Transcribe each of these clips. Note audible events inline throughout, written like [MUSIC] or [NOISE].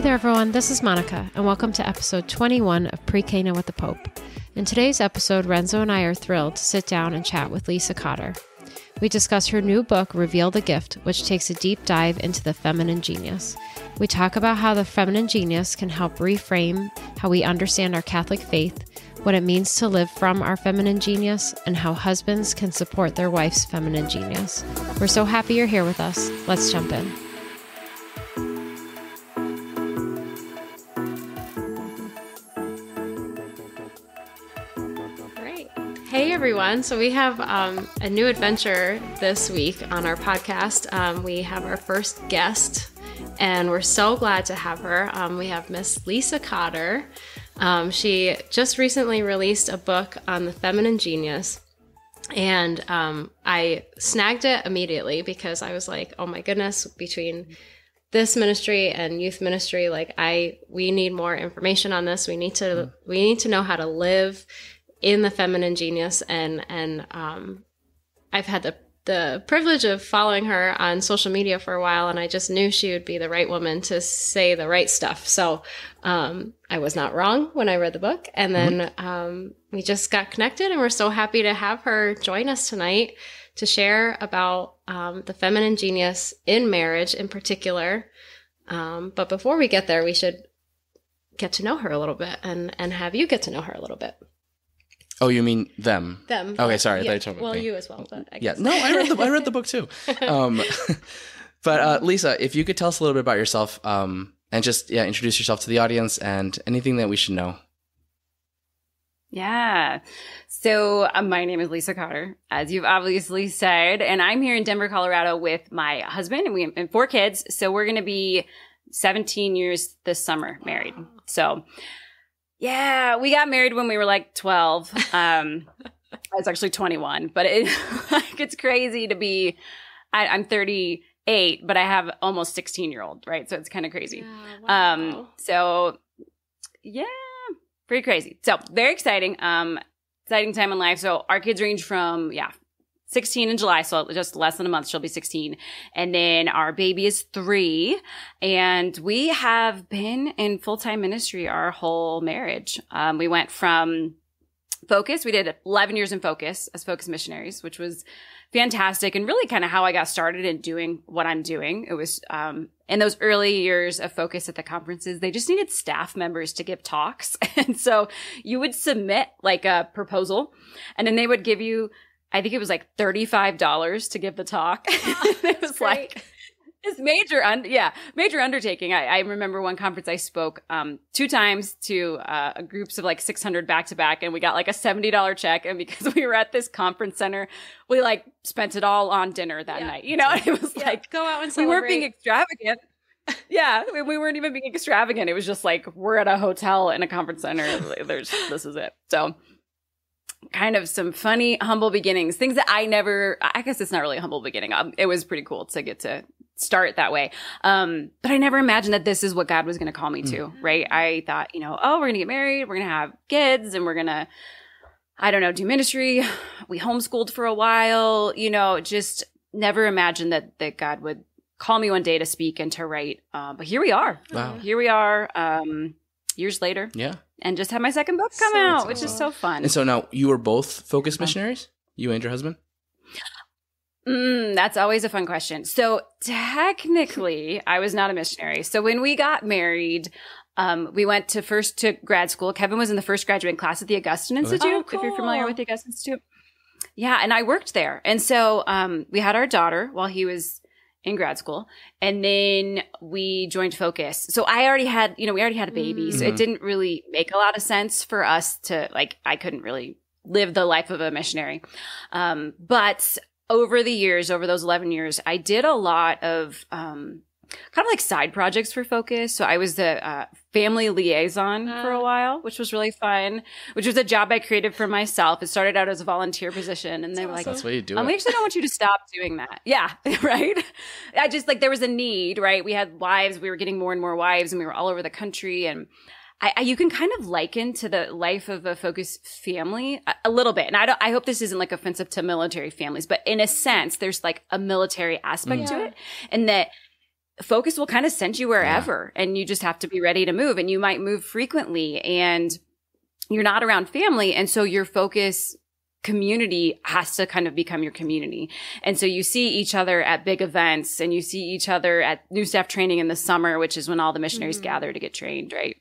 Hey there, everyone. This is Monica, and welcome to episode 21 of Pre Cana with the Pope. In today's episode, Renzo and I are thrilled to sit down and chat with Lisa Cotter. We discuss her new book, Reveal the Gift, which takes a deep dive into the feminine genius. We talk about how the feminine genius can help reframe how we understand our Catholic faith, what it means to live from our feminine genius, and how husbands can support their wife's feminine genius. We're so happy you're here with us. Let's jump in. Everyone. So we have um, a new adventure this week on our podcast. Um, we have our first guest, and we're so glad to have her. Um, we have Miss Lisa Cotter. Um, she just recently released a book on the feminine genius. And um, I snagged it immediately because I was like, oh my goodness, between this ministry and youth ministry like i we need more information on this we need to we need to know how to live in the feminine genius and and um i've had the the privilege of following her on social media for a while and i just knew she would be the right woman to say the right stuff so um i was not wrong when i read the book and then um we just got connected and we're so happy to have her join us tonight to share about um, the feminine genius in marriage in particular. Um, but before we get there, we should get to know her a little bit and, and have you get to know her a little bit. Oh, you mean them? Them. Okay, sorry. I thought you were talking well, me. you as well. But I Yeah. guess. No, I read the I read the book too. [LAUGHS] Um, [LAUGHS] but uh, Lisa, if you could tell us a little bit about yourself, um, and just yeah, introduce yourself to the audience and anything that we should know. Yeah. So uh, my name is Lisa Cotter, as you've obviously said, and I'm here in Denver, Colorado with my husband and we have and four kids. So we're going to be 17 years this summer married. So yeah, we got married when we were like 12. Um, I was actually 21, but it, [LAUGHS] like, it's crazy to be, I, I'm 38, but I have almost 16 year old, right? So it's kind of crazy. Yeah, Um, so yeah, pretty crazy. So very exciting. Um, exciting time in life. So our kids range from, yeah, 16 in July. So just less than a month, she'll be 16. And then our baby is three. And we have been in full time ministry our whole marriage. Um, we went from Focus. We did 11 years in Focus as Focus missionaries, which was fantastic and really kind of how I got started in doing what I'm doing. It was um, in those early years of Focus at the conferences, they just needed staff members to give talks. [LAUGHS] And so you would submit like a proposal and then they would give you, I think it was like $35 to give the talk. [LAUGHS] [LAUGHS] it was great. like, this major, un- yeah, major undertaking. I, I remember one conference I spoke um, two times to uh, groups of like 600 back to back, and we got like a $70 check. And because [LAUGHS] we were at this conference center, we like spent it all on dinner that Yeah. night. You know, it was Yeah, like go out and we weren't being extravagant. yeah, we, we weren't even being extravagant. It was just like we're at a hotel in a conference center. There's this is it. So kind of some funny, humble beginnings, things that I never, I guess it's not really a humble beginning. Um, it was pretty cool to get to start that way. Um, but I never imagined that this is what God was going to call me to, right? I thought, you know, oh, we're going to get married, we're going to have kids, and we're going to, I don't know, do ministry. We homeschooled for a while, you know, just never imagined that, that God would call me one day to speak and to write. Uh, but here we are. Wow. Here we are, um, years later Yeah. and just had my second book come So out, which is so fun. And so now you were both focus missionaries. You and your husband. Mm, that's always a fun question. So technically, I was not a missionary. So when we got married, um, we went to first to grad school. Kevin was in the first graduating class at the Augustine Institute. Oh, If you're familiar with the Augustine Institute, yeah, and I worked there. And so um, we had our daughter while he was in grad school, and then we joined Focus. So I already had, you know, we already had a baby, so Mhm. it didn't really make a lot of sense for us to like. I couldn't really live the life of a missionary, um, but over the years, over those 11 years, I did a lot of um, kind of like side projects for Focus. So I was the uh, family liaison for a Ah. while, which was really fun, which was a job I created for myself. It started out as a volunteer position, and they were like, That's what you do. um, we actually don't want you to stop doing that. Yeah, [LAUGHS] right. I just like there was a need, right? We had wives, we were getting more and more wives, and we were all over the country. And I, I you can kind of liken to the life of a focus family a, a little bit. And I don't, I hope this isn't like offensive to military families, but in a sense, there's like a military aspect to it, and that focus will kind of send you wherever and you just have to be ready to move and you might move frequently and you're not around family. And so your focus community has to kind of become your community. And so you see each other at big events and you see each other at new staff training in the summer, which is when all the missionaries mm-hmm. gather to get trained, right?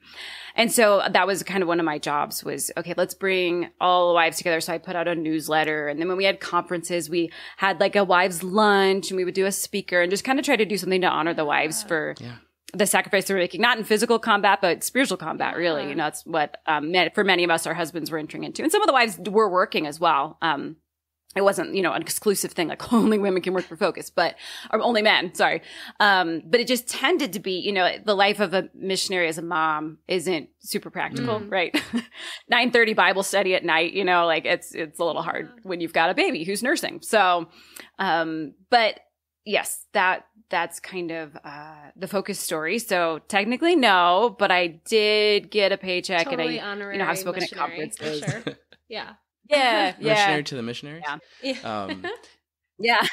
And so that was kind of one of my jobs was, okay, let's bring all the wives together. So I put out a newsletter. And then when we had conferences, we had like a wives lunch and we would do a speaker and just kind of try to do something to honor the wives for yeah the sacrifice they were making, not in physical combat, but spiritual combat, really. You know, that's what, um, for many of us, our husbands were entering into. And some of the wives were working as well. Um, it wasn't, you know, an exclusive thing, like [LAUGHS] only women can work for Focus, but, or only men, sorry. Um, but it just tended to be, you know, the life of a missionary as a mom isn't super practical, mm. right? [LAUGHS] 930 Bible study at night, you know, like it's, it's a little hard when you've got a baby who's nursing. So, um, but yes, that that's kind of uh, the focus story. So technically, no, but I did get a paycheck, totally and I, you know, have spoken at conferences. Sure. [LAUGHS] yeah. Yeah, [LAUGHS] yeah. Missionary to the missionaries. Yeah. [LAUGHS] Um, yeah.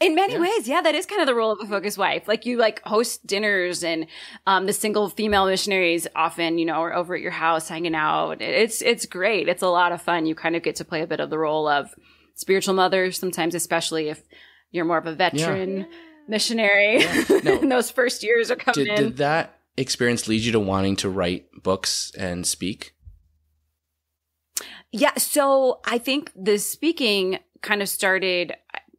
In many yeah. ways, yeah, that is kind of the role of a focus wife. Like you like host dinners and um, the single female missionaries often, you know, are over at your house hanging out. It's it's great. It's a lot of fun. You kind of get to play a bit of the role of spiritual mother sometimes, especially if you're more of a veteran. Yeah missionary yeah. [LAUGHS] no. in those first years are coming did, in. Did that experience lead you to wanting to write books and speak? Yeah. So I think the speaking kind of started.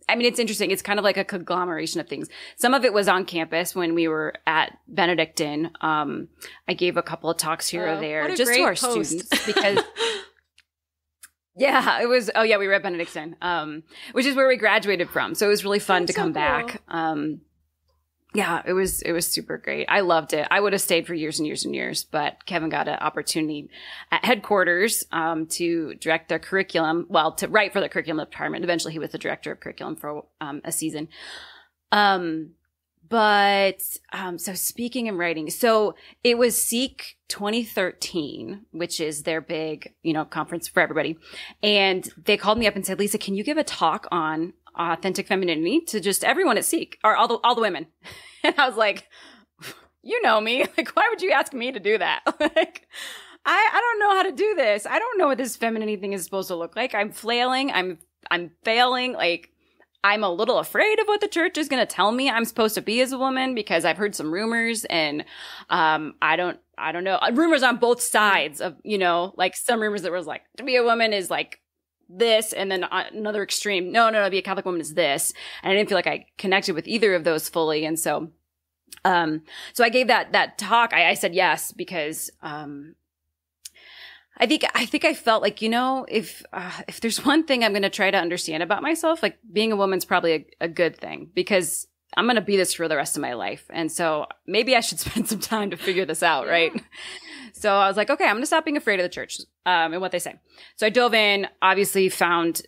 I mean, it's interesting. It's kind of like a conglomeration of things. Some of it was on campus when we were at Benedictine. Um, I gave a couple of talks here oh, or there just to our post. students because [LAUGHS] Yeah, it was. Oh yeah, we were at Benedictine, um, which is where we graduated from. So it was really fun That's to come so cool. back. Um, yeah, it was it was super great. I loved it. I would have stayed for years and years and years, but Kevin got an opportunity at headquarters um, to direct their curriculum. Well, to write for the curriculum department. Eventually, he was the director of curriculum for um, a season. Um, but um, so speaking and writing, so it was Seek 2013, which is their big, you know, conference for everybody. And they called me up and said, Lisa, can you give a talk on authentic femininity to just everyone at Seek or all the, all the women? [LAUGHS] And I was like, you know me. [LAUGHS] Like, why would you ask me to do that? [LAUGHS] like, I, I don't know how to do this. I don't know what this femininity thing is supposed to look like. I'm flailing. I'm, I'm failing. Like, I'm a little afraid of what the church is going to tell me I'm supposed to be as a woman because I've heard some rumors and um, I don't I don't know rumors on both sides of you know like some rumors that was like to be a woman is like this and then another extreme no no no be a Catholic woman is this and I didn't feel like I connected with either of those fully and so um so I gave that that talk I, I said yes because um I think I think I felt like you know if uh, if there's one thing I'm going to try to understand about myself, like being a woman's probably a, a good thing because I'm going to be this for the rest of my life, and so maybe I should [LAUGHS] spend some time to figure this out, yeah. right? So I was like, okay, I'm going to stop being afraid of the church um, and what they say. So I dove in, obviously found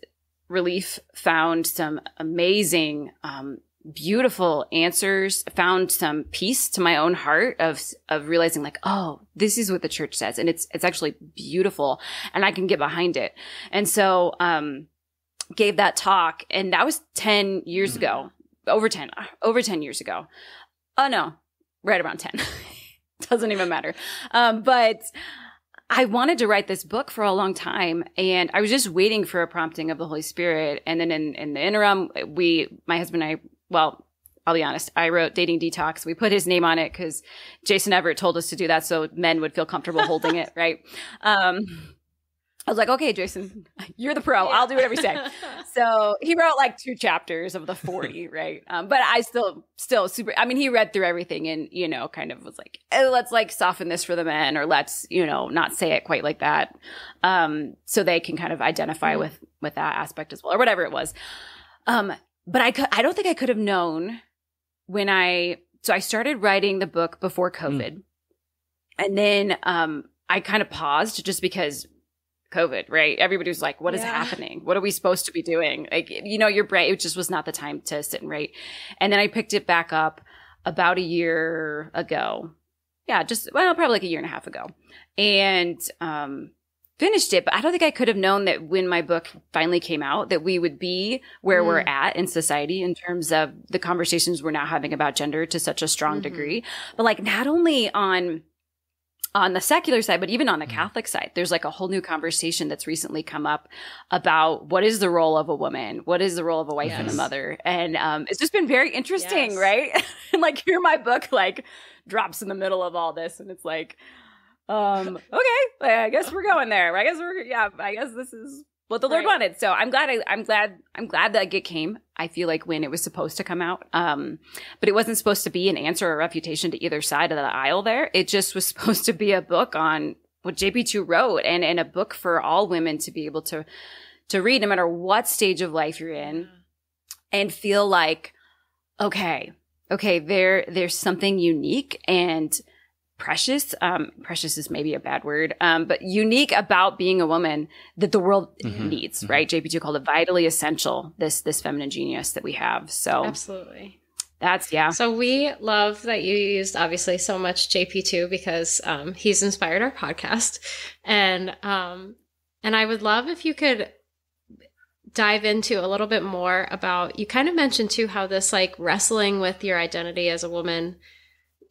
relief, found some amazing um, beautiful answers, found some peace to my own heart of, of realizing like, oh, this is what the church says. And it's, it's actually beautiful and I can get behind it. And so, um, gave that talk and that was 10 years mm-hmm. ago, over 10, over 10 years ago. Oh no, right around 10. [LAUGHS] [LAUGHS] Doesn't even matter. Um, but, I wanted to write this book for a long time and I was just waiting for a prompting of the Holy Spirit. And then in, in the interim, we, my husband and I well, I'll be honest. I wrote Dating Detox. We put his name on it because Jason Evert told us to do that so men would feel comfortable holding it, [LAUGHS] right? Um, I was like, okay, Jason, [LAUGHS] you're the pro. Yeah. I'll do whatever you say. [LAUGHS] so he wrote like two chapters of the 40, [LAUGHS] right? Um, but I still, still super, I mean, he read through everything and, you know, kind of was like, eh, let's like soften this for the men or let's, you know, not say it quite like that. Um, so they can kind of identify mm-hmm. with, with that aspect as well or whatever it was. Um, but I could, I don't think I could have known when I, so I started writing the book before hmm. COVID. Mm. And then, um, I kind of paused just because COVID, right? Everybody was like, "What yeah. is happening? What are we supposed to be doing? Like, you know, your brain, it just was not the time to sit and write. And then I picked it back up about a year ago. Yeah, just, well, probably like a year and a half ago. And, um, finished it, but I don't think I could have known that when my book finally came out that we would be where we're Mm. at in society in terms of the conversations we're now having about gender to such a strong Mhm. degree. But like not only on on the secular side, but even on the Mhm. Catholic side, there's like a whole new conversation that's recently come up about what is the role of a woman, what is the role of a wife and a mother, and um, it's just been very interesting, Yes. right? [LAUGHS] and like here, my book like drops in the middle of all this, and it's like, um, okay, I guess we're going there. I guess we're yeah, I guess this is what the Lord Right. wanted. So I'm glad I, I'm glad I'm glad that it came. I feel like when it was supposed to come out, um, but it wasn't supposed to be an answer or refutation to either side of the aisle. There, it just was [LAUGHS] supposed to be a book on what JP2 wrote, and and a book for all women to be able to to read, no matter what stage of life you're in, and feel like, okay, okay, there there's something unique and precious. Um, precious is maybe a bad word, um, but unique about being a woman that the world Mhm, needs, mhm. right? JP2 called it vitally essential. This this feminine genius that we have. So Absolutely. that's yeah. So we love that you used obviously so much JP2 because um, he's inspired our podcast, and um, and I would love if you could dive into a little bit more about. You kind of mentioned too how this like wrestling with your identity as a woman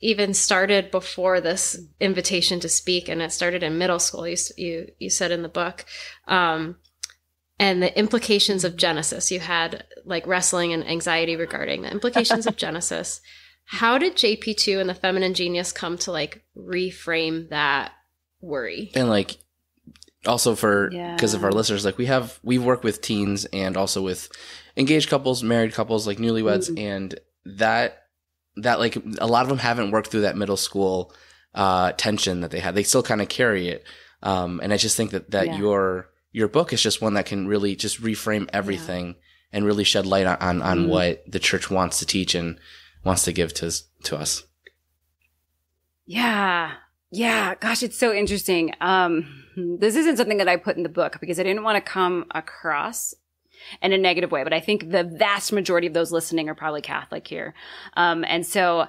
even started before this invitation to speak, and it started in middle school. You you you said in the book. Um, and the implications of Genesis. You had like wrestling and anxiety regarding the implications of [LAUGHS] Genesis. How did JP2 and the feminine genius come to like reframe that worry? and like also for because of our listeners like we have we work with teens and also with engaged couples married couples like newlyweds Mm. and that that like a lot of them haven't worked through that middle school uh tension that they had they still kind of carry it um and i just think that that Yeah. your your book is just one that can really just reframe everything and really shed light on on, on Mm. what the church wants to teach and wants to give to to us Yeah. Yeah. Gosh, it's so interesting. Um, this isn't something that I put in the book because I didn't want to come across in a negative way, but I think the vast majority of those listening are probably Catholic here. Um, and so,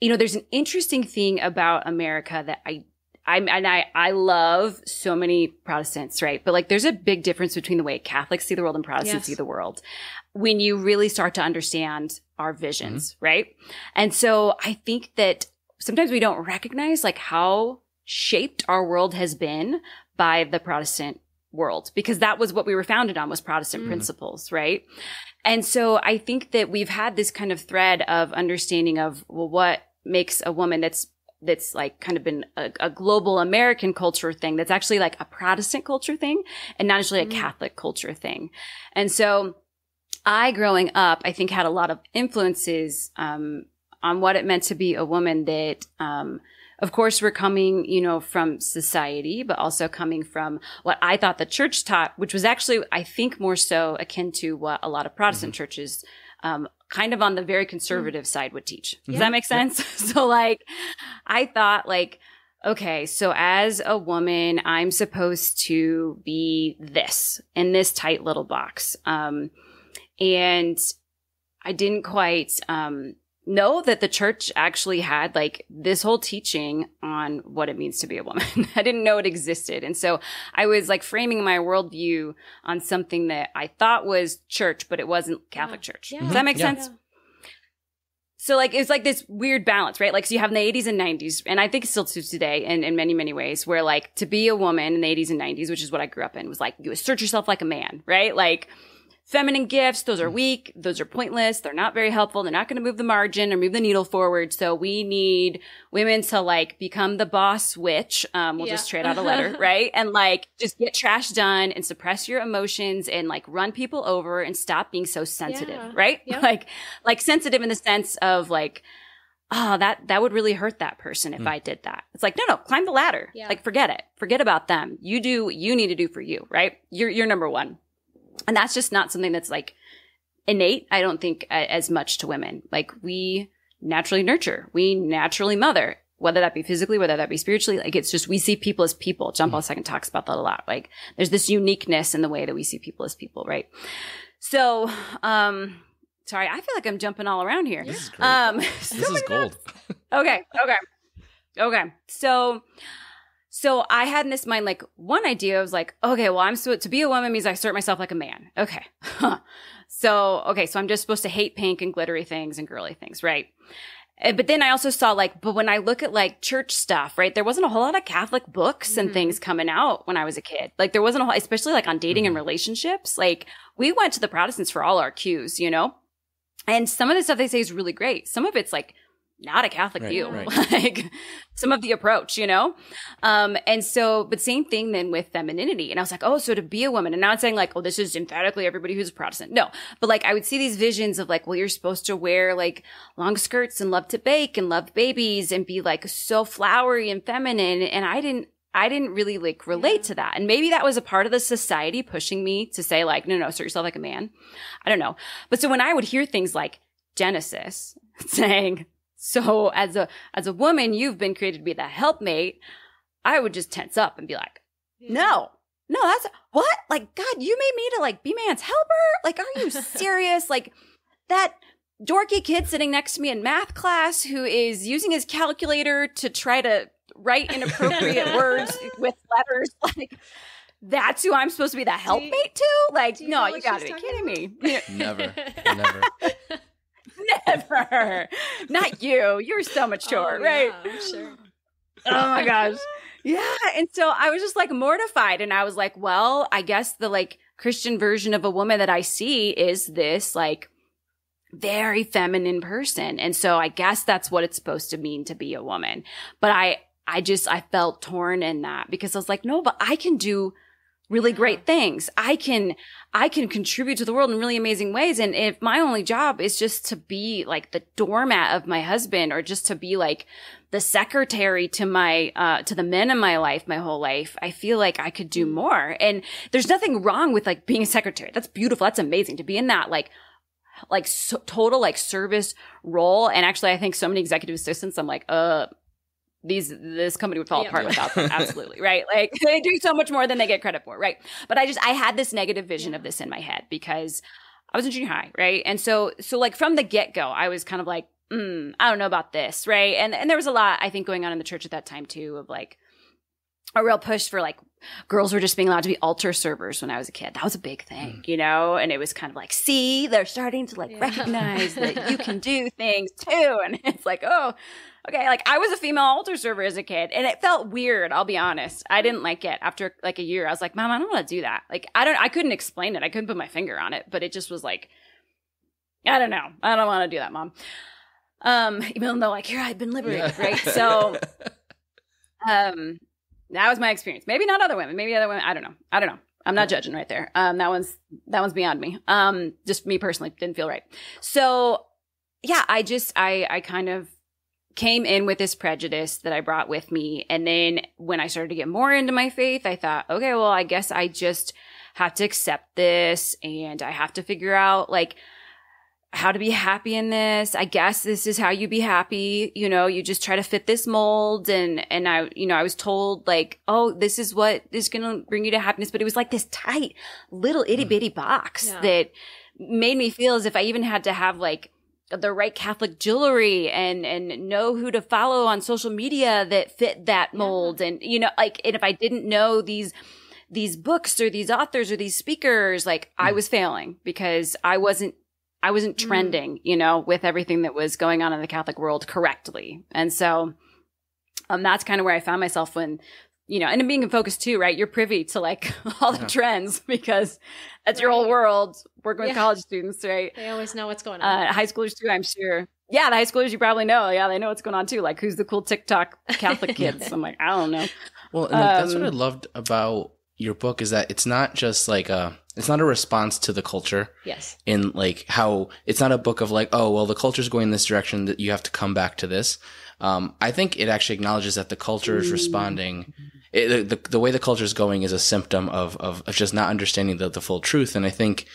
you know, there's an interesting thing about America that I I'm, and I, I love so many Protestants, right? But like, there's a big difference between the way Catholics see the world and Protestants Yes. see the world when you really start to understand our visions, right? And so I think that sometimes we don't recognize like how shaped our world has been by the Protestant world because that was what we were founded on was Protestant Mm. principles, right? And so I think that we've had this kind of thread of understanding of well, what makes a woman that's that's like kind of been a, a global American culture thing that's actually like a Protestant culture thing and not necessarily Mm. a Catholic culture thing. And so I, growing up, I think had a lot of influences um, on what it meant to be a woman that, um, of course, we're coming, you know, from society, but also coming from what I thought the church taught, which was actually, I think, more so akin to what a lot of Protestant churches, um, kind of on the very conservative side, would teach. Does Yeah. that make sense? [LAUGHS] so, like, I thought, like, okay, so as a woman, I'm supposed to be this in this tight little box. Um, and I didn't quite um, know that the church actually had like this whole teaching on what it means to be a woman. [LAUGHS] I didn't know it existed. And so I was like framing my worldview on something that I thought was church, but it wasn't Catholic church. Yeah. Does that make Yeah. sense? So like it's like this weird balance, right? Like so you have in the 80s and 90s, and I think still to today in, in many, many ways, where like to be a woman in the 80s and 90s, which is what I grew up in, was like you assert yourself like a man, right? Like feminine gifts, those are weak, those are pointless, they're not very helpful, they're not going to move the margin or move the needle forward. So we need women to like become the boss witch. Um, we'll Yeah. just trade out a letter, [LAUGHS] right? And like just get trash done and suppress your emotions and like run people over and stop being so sensitive, Yeah. right? Yep. [LAUGHS] Like like sensitive in the sense of like oh that that would really hurt that person if Mm. i did that it's like no no climb the ladder Yeah. like forget it forget about them you do what you need to do for you right you're you're number one and that's just not something that's like innate i don't think as much to women. Like we naturally nurture. We naturally mother whether that be physically whether that be spiritually. Like it's just we see people as people. John paul ii talks about that a lot. Like there's this uniqueness in the way that we see people as people right? So um sorry i feel like i'm jumping all around here. This is um [LAUGHS] this is gold. [LAUGHS] Okay. Okay. Okay. So so I had in this mind, like, one idea I was like, okay, well, I'm supposed to be a woman means I assert myself like a man. Okay. [LAUGHS] so, okay, so I'm just supposed to hate pink and glittery things and girly things, right? But then I also saw like, but when I look at like church stuff, right, there wasn't a whole lot of Catholic books and mm-hmm. things coming out when I was a kid. Like there wasn't a whole, especially like on dating mm-hmm. and relationships. Like we went to the Protestants for all our cues, you know? And some of the stuff they say is really great. Some of it's like not a Catholic right, view, right. [LAUGHS] like some of the approach, you know? Um, and so, but same thing then with femininity. And I was like, oh, so to be a woman, and now it's saying like, oh, this is emphatically everybody who's a Protestant. No, but like I would see these visions of like, well, you're supposed to wear like long skirts and love to bake and love babies and be like so flowery and feminine. And I didn't, I didn't really like relate to that. And maybe that was a part of the society pushing me to say like, no, no, assert yourself like a man. I don't know. But so when I would hear things like Genesis [LAUGHS] saying, so as a as a woman, you've been created to be the helpmate. I would just tense up and be like, no, no, that's what? Like, God, you made me to like be man's helper? Like, are you [LAUGHS] serious? like that dorky kid sitting next to me in math class who is using his calculator to try to write inappropriate [LAUGHS] words with letters. [LAUGHS] Like, that's who I'm supposed to be the helpmate to? Like, no, you gotta be kidding me. Never, never. [LAUGHS] Never. Not you. You're so mature, oh, right? Yeah, sure. oh my gosh. [LAUGHS] Yeah. And so I was just like mortified. And I was like, well, I guess the like Christian version of a woman that I see is this like very feminine person. And so I guess that's what it's supposed to mean to be a woman. But I, I just, I felt torn in that because I was like, no, but I can do really great things. I can, I can contribute to the world in really amazing ways. And if my only job is just to be like the doormat of my husband or just to be like the secretary to my, uh, to the men in my life, my whole life, I feel like I could do mm. more. And there's nothing wrong with like being a secretary. That's beautiful. That's amazing to be in that like, like so, total like service role. And actually, I think so many executive assistants, I'm like, uh, these this company would fall yeah. apart without them [LAUGHS] absolutely right like [LAUGHS] they do so much more than they get credit for right but i just i had this negative vision of this in my head because i was in junior high right and so so like from the get-go i was kind of like mm, i don't know about this right and and there was a lot i think going on in the church at that time too of like a real push for like girls were just being allowed to be altar servers when I was a kid. That was a big thing, mm. you know? And it was kind of like, see, they're starting to like yeah. recognize that you [LAUGHS] can do things too. And it's like, oh, okay. Like I was a female altar server as a kid and it felt weird. I'll be honest. I didn't like it after like a year. I was like, mom, I don't want to do that. Like, I don't, I couldn't explain it. I couldn't put my finger on it, but it just was like, I don't know. I don't want to do that, mom. Um, even though like here I've been liberated, yeah. right? [LAUGHS] So, um, that was my experience. Maybe not other women. Maybe other women. I don't know. I don't know. I'm not judging right there. Um, that one's that one's beyond me. Um, just me personally didn't feel right. So yeah, I just I I kind of came in with this prejudice that I brought with me, and then when I started to get more into my faith, I thought, okay, well, I guess I just have to accept this, and I have to figure out like how to be happy in this. I guess this is how you be happy. You know, you just try to fit this mold. And, and I, you know, I was told like, oh, this is what is going to bring you to happiness. But it was like this tight little itty bitty box yeah. that made me feel as if I even had to have like the right Catholic jewelry and, and know who to follow on social media that fit that mold. Yeah. And, you know, like, and if I didn't know these, these books or these authors or these speakers, like mm. I was failing because I wasn't I wasn't mm. trending, mm. you know, with everything that was going on in the Catholic world correctly. And so um, that's kind of where I found myself when, you know, and being in focus too, right? You're privy to like [LAUGHS] all the yeah. trends [LAUGHS] because that's right. your whole world working with yeah. college students, right? They always know what's going on. Uh, high schoolers too, I'm sure. Yeah, the high schoolers you probably know. Yeah, they know what's going on too. Like who's the cool TikTok Catholic [LAUGHS] kids? I'm like, I don't know. Well, and um, that's what I um, loved about your book is that it's not just like a it's not a response to the culture. Yes. In like how it's not a book of like, oh well the culture's going this direction that you have to come back to this. Um, I think it actually acknowledges that the culture is responding. It, the, the way the culture is going is a symptom of, of, of just not understanding the, the full truth. And I think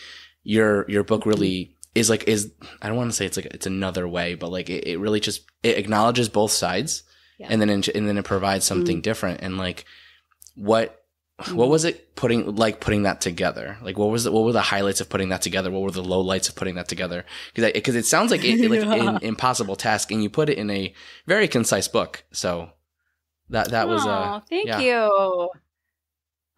your your book really is like is I don't want to say it's like it's another way, but like it, it really just it acknowledges both sides, yeah. and then and then it provides something mm. different. And like what what was it putting like putting that together? Like what was the, what were the highlights of putting that together? What were the low lights of putting that together? Because because it sounds like it, like [LAUGHS] yeah. an impossible task, and you put it in a very concise book. So that that was uh thank yeah. you.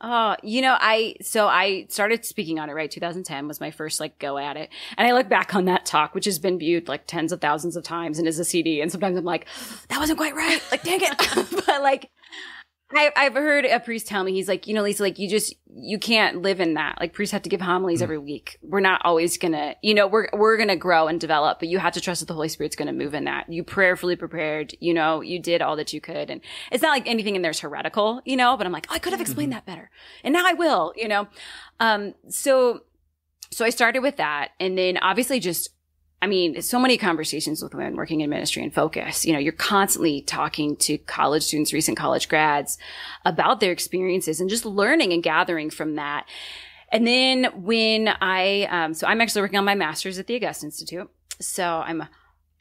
Oh, you know, I so I started speaking on it right. 2010 was my first like go at it, and I look back on that talk, which has been viewed like tens of thousands of times and is a CD. And sometimes I'm like, that wasn't quite right. Like, dang it! [LAUGHS] but like, I, I've heard a priest tell me, he's like, you know, Lisa, like you just, you can't live in that. Like priests have to give homilies Mm. every week. We're not always gonna, you know, we're, we're gonna grow and develop, but you have to trust that the Holy Spirit's gonna move in that. You prayerfully prepared, you know, you did all that you could. And it's not like anything in there is heretical, you know, but I'm like, oh, I could have explained that better. And now I will, you know? Um, so, so I started with that. And then obviously just I mean, so many conversations with women working in ministry and focus. You know, you're constantly talking to college students, recent college grads about their experiences and just learning and gathering from that. And then when I, um, so I'm actually working on my master's at the Augustine Institute. So I'm,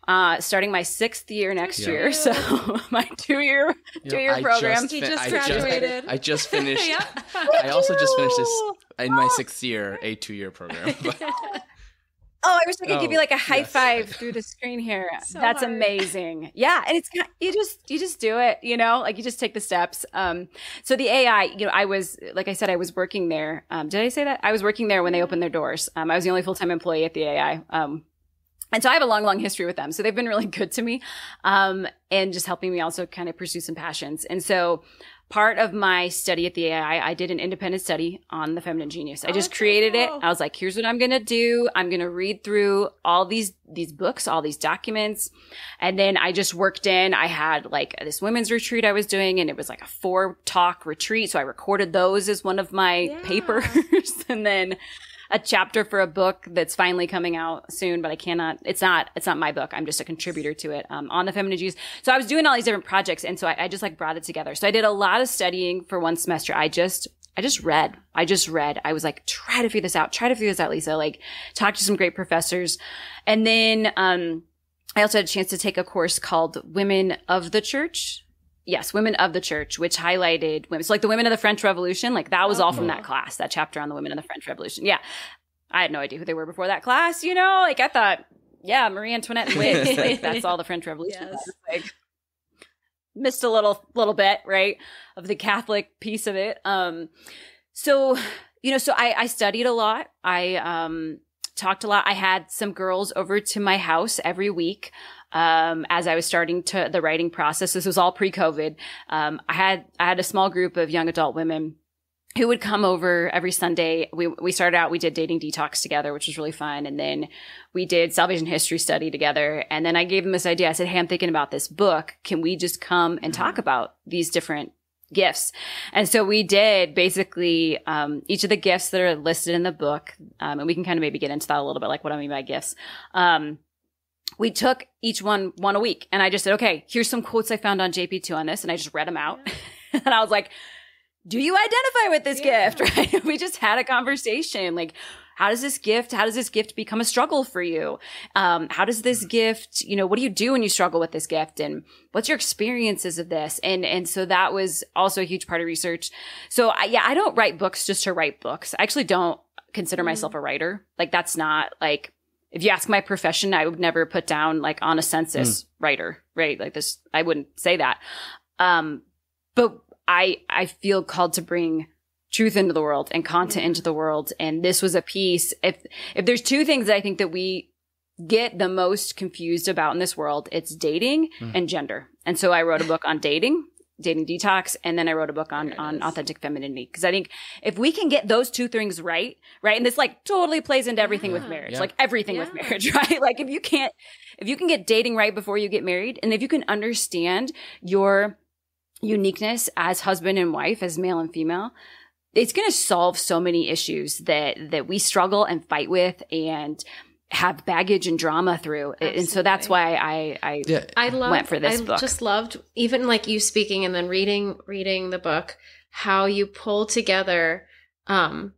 uh, starting my sixth year next Yeah. year. So [LAUGHS] my two year, You two know, year I program. just He fin- just I graduated. I just finished. [LAUGHS] Yep. I also just finished this in my sixth year, a two year program. [LAUGHS] But Oh, I wish I could give you Oh, like a high yes. five through the screen here. [LAUGHS] So That's hard. amazing. Yeah, and it's kind- you just you just do it, you know, like you just take the steps. Um, so the AI, you know, I was like I said, I was working there. Um, did I say that? I was working there when they opened their doors. Um, I was the only full time employee at the AI. Um, and so I have a long, long history with them. So they've been really [LAUGHS] good to me, um, and just helping me also kind of pursue some passions. And so part of my study at the AI, I did an independent study on the feminine genius. I just Okay, created it. I was like, here's what I'm going to do. I'm going to read through all these, these books, all these documents. And then I just worked in, I had like this women's retreat I was doing and it was like a four talk retreat. So I recorded those as one of my Yeah. papers [LAUGHS] and then a chapter for a book that's finally coming out soon, but I cannot, it's not, it's not my book. I'm just a contributor to it, um, on the feminine genius. So I was doing all these different projects. And so I, I just like brought it together. So I did a lot of studying for one semester. I just, I just read. I just read. I was like, try to figure this out. Try to figure this out, Lisa. Like, talk to some great professors. And then, um, I also had a chance to take a course called Women of the Church. Yes, Women of the Church, which highlighted women. So like the women of the French Revolution, like that was all from that class, that chapter on the women of the French Revolution. Yeah. I had no idea who they were before that class, you know? Like I thought, yeah, Marie Antoinette and wigs. [LAUGHS] like that's all the French Revolution Yes. Like missed a little little bit, right? Of the Catholic piece of it. Um so you know, so I, I studied a lot. I um talked a lot. I had some girls over to my house every week um, as I was starting to the writing process. This was all pre-COVID. Um, I had I had a small group of young adult women who would come over every Sunday. We we started out we did dating detox together, which was really fun, and then we did salvation history study together. And then I gave them this idea. I said, "Hey, I'm thinking about this book. Can we just come and talk about these different?" gifts and so we did basically um, each of the gifts that are listed in the book um, and we can kind of maybe get into that a little bit like what i mean by gifts um, we took each one one a week and i just said okay here's some quotes i found on jp2 on this and i just read them out. [LAUGHS] And i was like do you identify with this Yeah. gift? [LAUGHS] Right? We just had a conversation like how does this gift how does this gift become a struggle for you? Um, how does this gift you know what do you do when you struggle with this gift? And what's your experiences of this? And and so that was also a huge part of research. So I, yeah i don't write books just to write books. I actually don't consider myself a writer. Like that's not like if you ask my profession i would never put down like on a census writer right? Like this i wouldn't say that. Um but i i feel called to bring truth into the world and content into the world. And this was a piece if if there's two things that i think that we get the most confused about in this world it's dating Mm. and gender. And so i wrote a book on dating dating detox and then i wrote a book on on authentic femininity. Because i think if we can get those two things right right and this like totally plays into everything with marriage Yeah. like everything with marriage [LAUGHS] right? Like if you can't if you can get dating right before you get married and if you can understand your uniqueness as husband and wife as male and female it's going to solve so many issues that that we struggle and fight with and have baggage and drama through. And so that's why i i yeah, I love went for this I book. just loved even like you speaking and then reading reading the book how you pull together um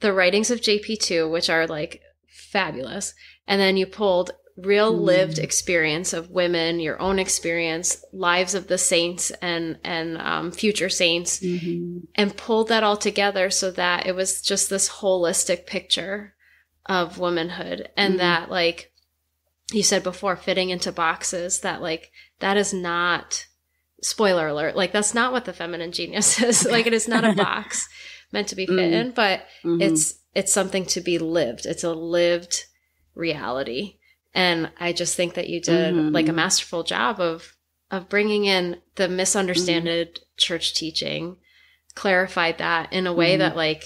the writings of JP2 which are like fabulous. And then you pulled real lived Mm. experience of women your own experience lives of the saints and and um, future saints and pulled that all together so that it was just this holistic picture of womanhood and Mhm. that like you said before fitting into boxes that like that is not spoiler alert, like that's not what the feminine genius [LAUGHS] is. like it is not a [LAUGHS] box meant to be fit Mm. in, but Mhm. it's it's something to be lived. It's a lived reality. And I just think that you did Mhm. like a masterful job of of bringing in the misunderstood church teaching, clarified that in a way Mhm. that like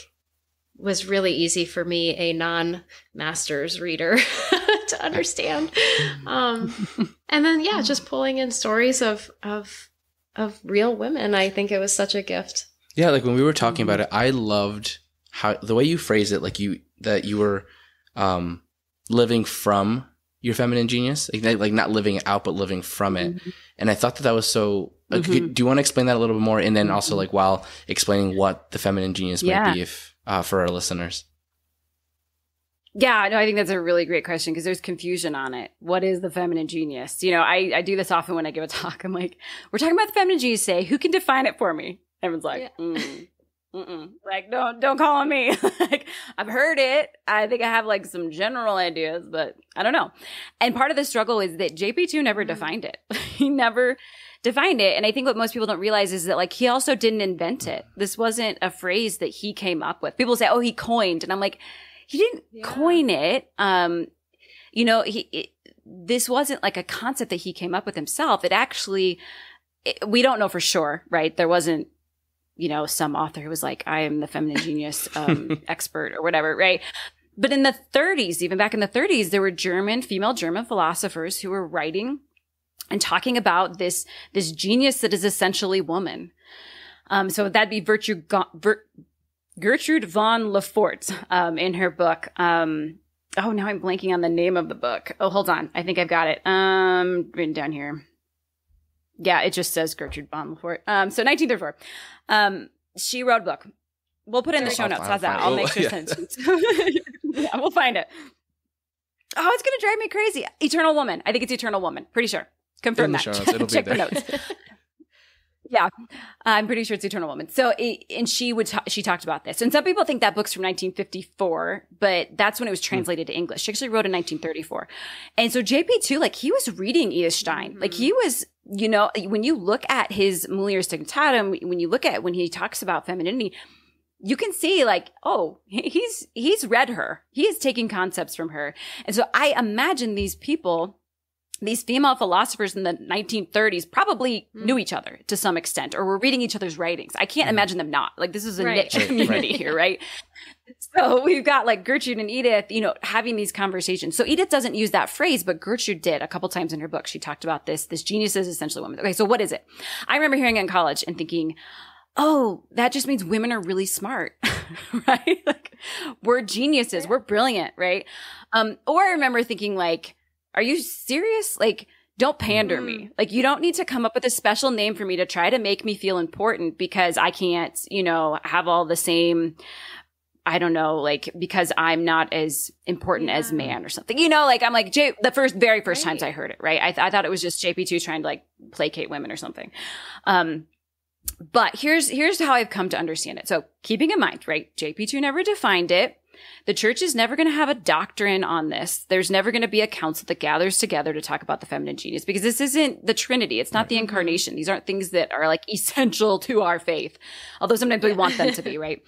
was really easy for me, a non-masters reader, [LAUGHS] to understand. [LAUGHS] Um, and then yeah, just pulling in stories of of of real women. I think it was such a gift. Yeah, like when we were talking about it, I loved how the way you phrase it, like you that you were um, living from your feminine genius, like, like not living it out, but living from it. And I thought that that was so. Like, Mhm. could- do you want to explain that a little bit more, and then also like while explaining what the feminine genius Yeah. might be, if uh, for our listeners? Yeah, no, I think that's a really great question because there's confusion on it. What is the feminine genius? You know, I, I do this often when I give a talk. I'm like, we're talking about the feminine genius today. Who can define it for me? Everyone's like, Yeah. mm, mm-mm. like, don't, don't call on me. [LAUGHS] like, I've heard it. I think I have like some general ideas, but I don't know. And part of the struggle is that JP2 never Mhm. defined it. [LAUGHS] he never defined it. And I think what most people don't realize is that like he also didn't invent it. This wasn't a phrase that he came up with. People say, oh, he coined. And I'm like, he didn't Yeah. coin it. Um, you know, he, it, this wasn't like a concept that he came up with himself. It actually, it, we don't know for sure, right? There wasn't, you know, some author who was like, I am the feminine genius um, [LAUGHS] expert or whatever, right? But in the 30s, even back in the 30s, there were German, female German philosophers who were writing and talking about this, this genius that is essentially woman. Um, so that'd be Virtue, Vir- Gertrude von le Fort, um, in her book. Um, oh, now I'm blanking on the name of the book. Oh, hold on. I think I've got it. Um, written down here. Yeah, it just says Gertrude von le Fort. Um, so 1934. Um, she wrote a book. We'll put it in the I'll- show notes. How's that? find. I'll make [LAUGHS] sure yeah. it. [LAUGHS] yeah, we'll find it. Oh, it's gonna drive me crazy. Eternal Woman. I think it's Eternal Woman. Pretty sure. Confirm that. show notes, it'll [LAUGHS] be Check the there. notes. [LAUGHS] Yeah, I'm pretty sure it's Eternal Woman. So, it, and she would ta- she talked about this, and some people think that book's from 1954, but that's when it was hmm. translated to English. She actually wrote in 1934, and so JP2, like he was reading Edith Stein, like he hmm. was, you know, when you look at his Mulieris Dignitatem, when you look at when he talks about femininity, you can see like, oh, he's he's read her, he is taking concepts from her, and so I imagine these people these female philosophers in the 1930s probably Mm. knew each other to some extent or were reading each other's writings. I can't Mhm. imagine them not. Like this is a Right. niche Right, community right. here, right? So we've got like Gertrude and Edith, you know, having these conversations. So Edith doesn't use that phrase, but Gertrude did a couple times in her book. She talked about this. This genius is essentially woman. Okay, so what is it? I remember hearing it in college and thinking, oh, that just means women are really smart, [LAUGHS] right? Like we're geniuses, we're brilliant, right? Um, or I remember thinking like, are you serious? Like, don't pander me. Like, you don't need to come up with a special name for me to try to make me feel important because I can't, you know, have all the same, I don't know, like, because I'm not as important as man or something. You know, like, I'm like, J- the first, very first times I heard it, right? I, th- I thought it was just JP2 trying to like placate women or something. Um, but here's, here's how I've come to understand it. So keeping in mind, right? JP2 never defined it. The church is never going to have a doctrine on this. There's never going to be a council that gathers together to talk about the feminine genius because this isn't the Trinity. It's not the incarnation. These aren't things that are like [LAUGHS] essential to our faith, although sometimes we want them to be, [LAUGHS] right?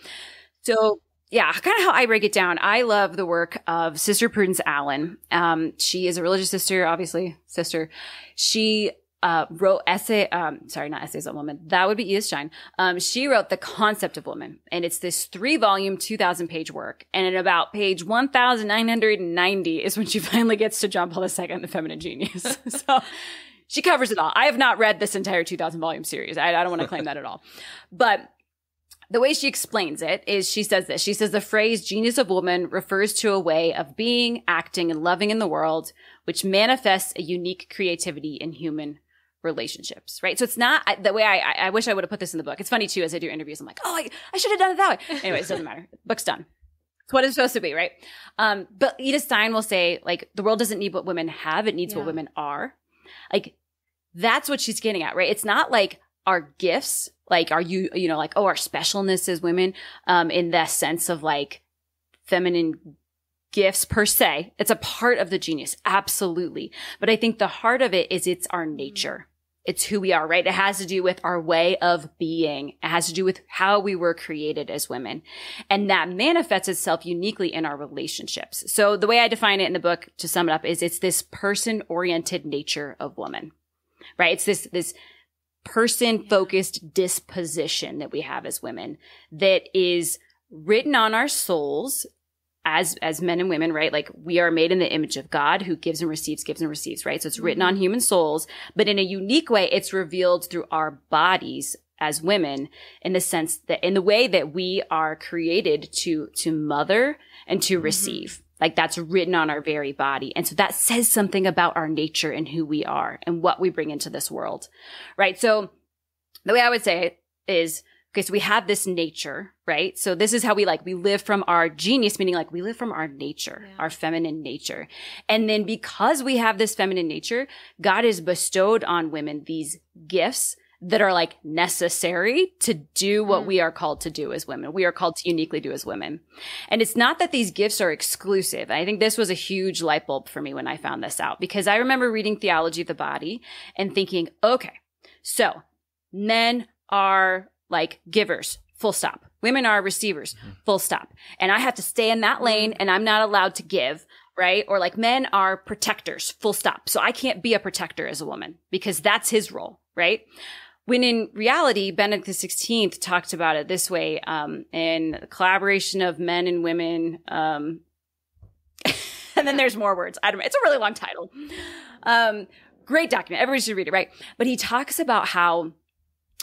So, yeah, kind of how I break it down. I love the work of Sister Prudence Allen. Um, she is a religious sister, obviously, sister. She uh, wrote essay, um, sorry, not essays on women. That would be Edith Stein. Um, she wrote The Concept of Woman, and it's this three volume, 2000 page work. And at about page 1990 is when she [LAUGHS] finally gets to John Paul II, the feminine genius. [LAUGHS] [LAUGHS] so she covers it all. I have not read this entire 2000 volume series. I, I don't want to claim that at all. But the way she explains it is she says this. She says the phrase genius of woman refers to a way of being, acting, and loving in the world, which manifests a unique creativity in human relationships, right? So it's not I- the way I, I, I wish I would have put this in the book. It's funny too, as I do interviews, I'm like, oh, I, I should have done it that way. [LAUGHS] Anyways, it doesn't matter. Book's done. It's what it's supposed to be, right? Um, but Edith Stein will say, like, the world doesn't need what women have, it needs what women are. Like, that's what she's getting at, right? It's not like our gifts, like, are you, you know, like, oh, our specialness as women, um, in the sense of like feminine gifts per se. It's a part of the genius, absolutely. But I think the heart of it is it's our nature. It's who we are, right? It has to do with our way of being. It has to do with how we were created as women. And that manifests itself uniquely in our relationships. So the way I define it in the book to sum it up is it's this person oriented nature of woman, right? It's this, this person focused disposition that we have as women that is written on our souls as as men and women, right? Like we are made in the image of God who gives and receives, gives and receives, right? So it's written on mm-hmm. human souls, but in a unique way, it's revealed through our bodies as women in the sense that in the way that we are created to to mother and to mm-hmm. receive. Like that's written on our very body. And so that says something about our nature and who we are and what we bring into this world. Right? So the way I would say it is Okay, so we have this nature, right? So this is how we like, we live from our genius, meaning like we live from our nature, Yeah. our feminine nature. And then because we have this feminine nature, God has bestowed on women these gifts that are like necessary to do what Mm. we are called to do as women. We are called to uniquely do as women. And it's not that these gifts are exclusive. I think this was a huge light bulb for me when I found this out because I remember reading theology of the body and thinking, okay, so men are like givers, full stop. Women are receivers, full stop. And I have to stay in that lane and I'm not allowed to give, right? Or like men are protectors, full stop. So I can't be a protector as a woman because that's his role, right? When in reality, Benedict XVI talked about it this way, um, in collaboration of men and women, um, [LAUGHS] and then there's more words. I don't know. It's a really long title. Um, great document. Everybody should read it, right? But he talks about how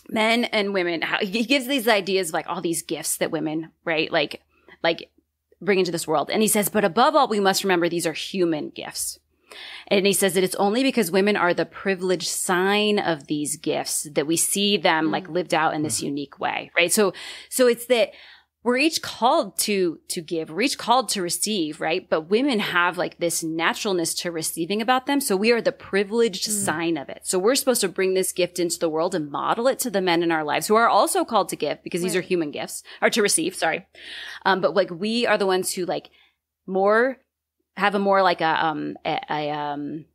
men and women, how he gives these ideas of like all these gifts that women, right? Like, like bring into this world. And he says, but above all, we must remember these are human gifts. And he says that it's only because women are the privileged sign of these gifts that we see them like mm. lived out in this mm. unique way, right? So, so it's that we're each called to to give. We're each called to receive right? But women have like this naturalness to receiving about them. So we are the privileged sign of it. So we're supposed to bring this gift into the world and model it to the men in our lives who are also called to give because these are human gifts or to receive sorry. Um but like we are the ones who like more have a more like a um a, a um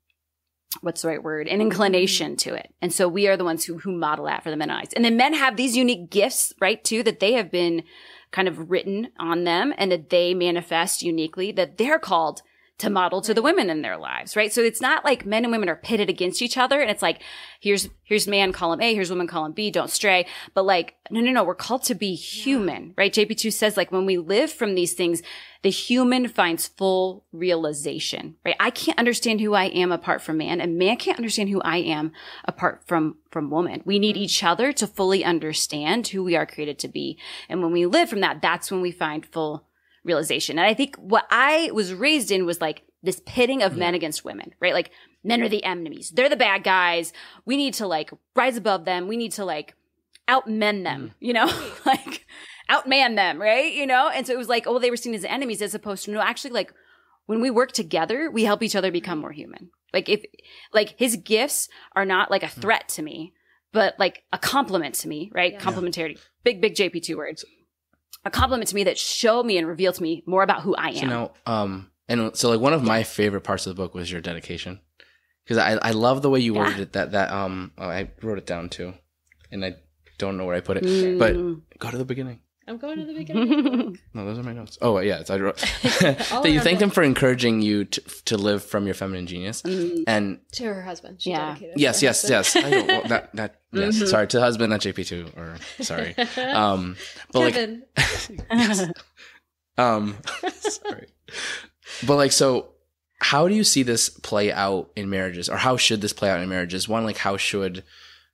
what's the right word? An inclination to it. And so we are the ones who who model that for the men eyes and then men have these unique gifts right too that they have been kind of written on them and that they manifest uniquely that they're called to model to the women in their lives, right? So it's not like men and women are pitted against each other and it's like, here's, here's man column A, here's woman column B, don't stray. But like, no, no, no, we're called to be human, right? JP2 says like when we live from these things, the human finds full realization, right? I can't understand who I am apart from man and man can't understand who I am apart from, from woman. We need each other to fully understand who we are created to be. And when we live from that, that's when we find full realization. And I think what I was raised in was like this pitting of men against women, right? Like men are the enemies. They're the bad guys. We need to like rise above them. We need to like outmen them, mm-hmm. you know, [LAUGHS] like outman them, right? You know? And so it was like, oh, they were seen as enemies as opposed to no, actually like when we work together, we help each other become mm-hmm. more human. Like if, like his gifts are not like a mm. threat to me, but like a compliment to me, right? Yeah. Complementarity. Big, big JP2 words. A compliment to me that show me and reveal to me more about who I am. So now, um, and so like one of my favorite parts of the book was your dedication, because I I love the way you Yeah. worded it. That that um, oh, I wrote it down too, and I don't know where I put it. Mm. But go to the beginning. I'm going to the beginning. [LAUGHS] No, those are my notes. Oh yeah, it's, I wrote [LAUGHS] [LAUGHS] that you around thanked him for encouraging you to to live from your feminine genius, Mm. and to her husband. She Yeah. dedicated yes, yes, husband. yes. I don't, well, that that yes. Mhm. Sorry to the husband, not JP two or sorry. Um, but like Kevin. yes. Um, sorry. But like, so how do you see this play out in marriages, or how should this play out in marriages? One, like, how should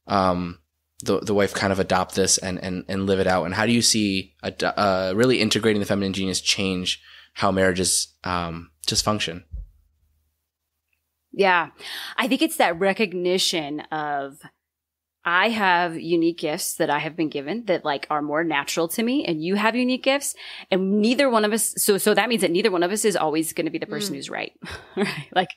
um the the wife kind of adopt this and and and live it out? And how do you see ad- uh really integrating the feminine genius change how marriages um just function? Yeah. I think it's that recognition of I have unique gifts that I have been given that like are more natural to me and you have unique gifts and neither one of us so so that means that neither one of us is always going to be the person Mm. who's right. [LAUGHS] right? Like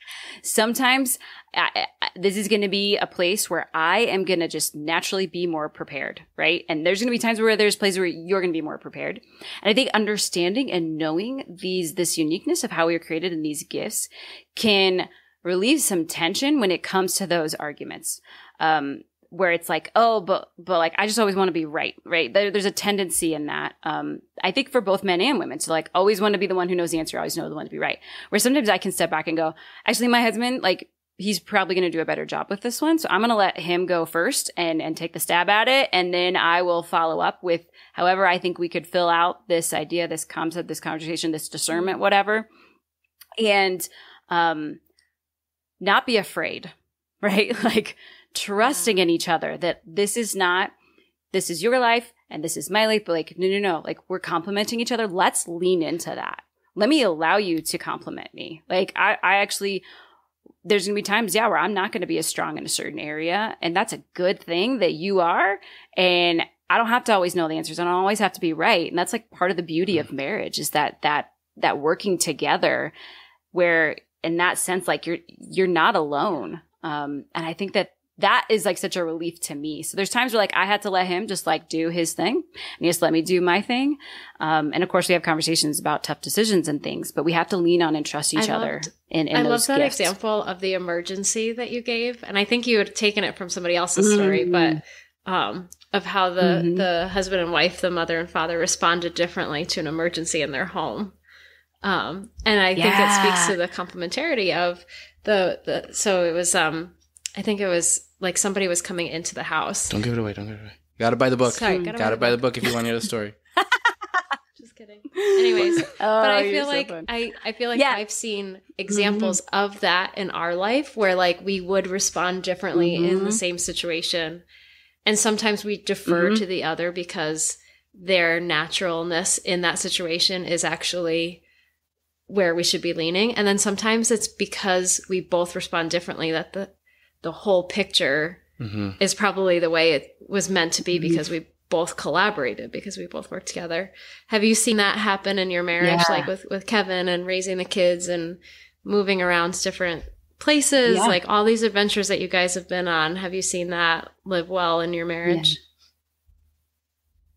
sometimes I, I, this is going to be a place where I am going to just naturally be more prepared, right? And there's going to be times where there's places where you're going to be more prepared. And I think understanding and knowing these this uniqueness of how we are created and these gifts can relieve some tension when it comes to those arguments. Um, where it's like, oh, but but like I just always want to be right, right? There, there's a tendency in that. Um, I think for both men and women to like always want to be the one who knows the answer, always know the one to be right. Where sometimes I can step back and go, actually, my husband, like he's probably going to do a better job with this one, so I'm going to let him go first and and take the stab at it, and then I will follow up with however I think we could fill out this idea, this concept, this conversation, this discernment, whatever, and um, not be afraid, [LAUGHS] right? like trusting in each other that this is not, this is your life and this is my life, but like, no, no, no, like we're complimenting each other. Let's lean into that. Let me allow you to compliment me. Like I, I actually, there's going to be times, yeah, where I'm not going to be as strong in a certain area. And that's a good thing that you are. And I don't have to always know the answers. I don't always have to be right. And that's like part of the beauty of marriage is that, that, that working together where in that sense, like you're, you're not alone. Um, and I think that that is like such a relief to me. So there's times where like I had to let him just like do his thing and he just let me do my thing. Um, and of course we have conversations about tough decisions and things, but we have to lean on and trust each I other. loved- in, in I love that gifts. example of the emergency that you gave, and I think you had taken it from somebody else's story, Mhm. but um, of how the Mhm. the husband and wife, the mother and father, responded differently to an emergency in their home. Um, and I think it speaks to the complementarity of the, the so it was um I think it was like somebody was coming into the house. Don't give it away. Don't give it away. Gotta buy the book. Sorry, Gotta Gotta, buy the book if you want to hear the story. [LAUGHS] Just kidding. Anyways, oh, [LAUGHS] but I feel so like fun. I, I feel like Yeah. I've seen examples of that in our life where like we would respond differently in the Mhm. same situation. And sometimes we defer Mhm. to the other because their naturalness in that situation is actually where we should be leaning. And then sometimes it's because we both respond differently that the the whole picture hmm is probably the way it was meant to be Mhm. because we both collaborated because we both worked together. Have you seen that happen in your marriage, Yeah. like with with Kevin and raising the kids and moving around to different places, Yeah. like all these adventures that you guys have been on? Have you seen that live well in your marriage?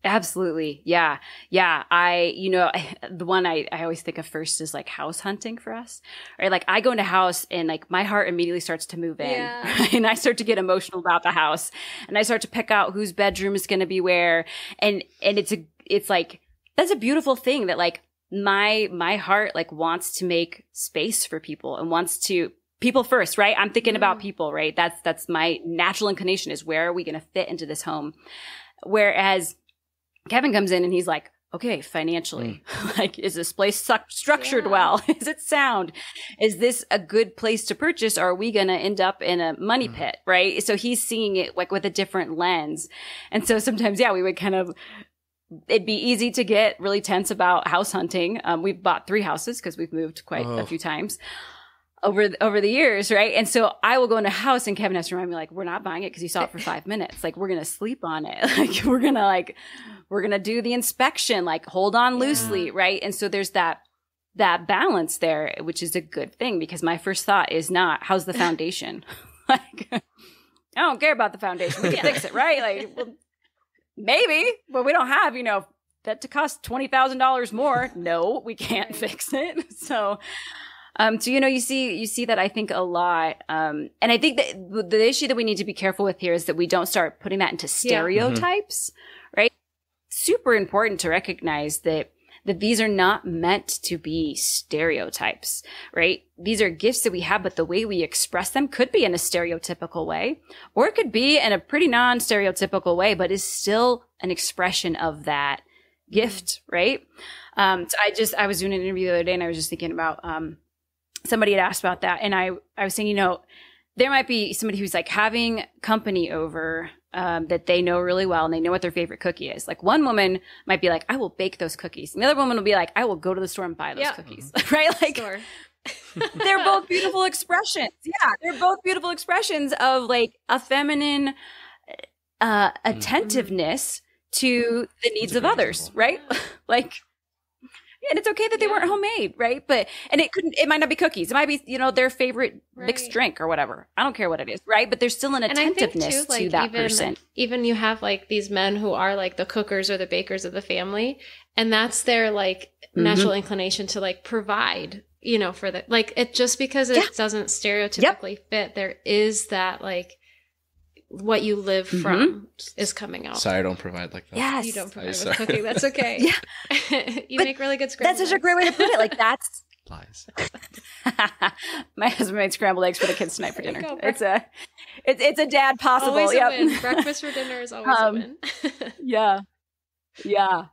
Absolutely. Yeah. Yeah. I, you know, [LAUGHS] the one I, I always think of first is like house hunting for us, right? Like I go into house and like my heart immediately starts to move in Yeah. right? [LAUGHS] and I start to get emotional about the house and I start to pick out whose bedroom is going to be where. And, and it's a, it's like, that's a beautiful thing that like my, my heart like wants to make space for people and wants to, people first, right? I'm thinking about Mm. people, right? That's, that's my natural inclination is where are we going to fit into this home? Whereas Kevin comes in and he's like, okay, financially, [LAUGHS] like, is this place suck- structured Yeah. well? [LAUGHS] is it sound? Is this a good place to purchase? Or are we going to end up in a money Mhm. pit? Right. So he's seeing it like with a different lens. And so sometimes, yeah, we would kind of, it'd be easy to get really tense about house hunting. Um, we've bought three houses because we've moved quite Oh. a few times over over the years, right? And so I will go in a house and Kevin has to remind me like, we're not buying it because you saw it for [LAUGHS] five minutes. Like we're gonna sleep on it. Like we're gonna like we're gonna do the inspection. Like hold on loosely, right? And so there's that that balance there, which is a good thing because my first thought is not how's the foundation. [LAUGHS] like I don't care about the foundation. We can fix it, right? Like well, maybe, but we don't have you know that to cost twenty thousand dollars more. No, we can't [LAUGHS] fix it. So. Um, so you know, you see, you see that I think a lot, um, and I think that the- the issue that we need to be careful with here is that we don't start putting that into stereotypes, right? Super important to recognize that that these are not meant to be stereotypes, right? These are gifts that we have, but the way we express them could be in a stereotypical way, or it could be in a pretty non-stereotypical way, but is still an expression of that gift, right? Um, so I just I was doing an interview the other day, and I was just thinking about um, somebody had asked about that, and I I was saying, you know, there might be somebody who's like having company over um, that they know really well, and they know what their favorite cookie is. Like one woman might be like, I will bake those cookies, and the other woman will be like, I will go to the store and buy those Yeah. cookies, [LAUGHS] right? Like Sure. [LAUGHS] they're both beautiful expressions. Yeah, they're both beautiful expressions of like a feminine uh, attentiveness to the needs of great others, example. right? [LAUGHS] like, and it's okay that they weren't homemade, right? But and it couldn't. It might not be cookies. It might be you know their favorite mixed drink or whatever. I don't care what it is, right? But there's still an attentiveness too, like to that even person. even you have like these men who are like the cookers or the bakers of the family, and that's their like Mhm. natural inclination to like provide, you know, for the like it just because it Yeah. doesn't stereotypically fit, there is that like what you live Mhm. from is coming out. Sorry, I don't provide like that. Yes. You don't provide sorry. with cooking. That's okay. [LAUGHS] Yeah. [LAUGHS] you But make really good scrambled eggs. That's such a great way to put it. Like that's [LAUGHS] Lies. my husband made scrambled eggs for the kids tonight for dinner. go. It's a it's it's a dad possible. Always a Yep. win. Breakfast for dinner is always Um, a win. Yeah. Yeah.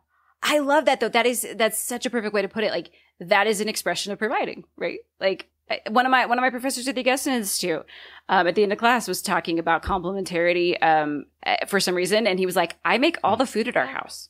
I love that though. That is that's such a perfect way to put it. Like that is an expression of providing, right? Like I- one of my one of my professors at the Augustine Institute um, at the end of class was talking about complementarity um, eh, for some reason, and he was like, "I make all the food at our house."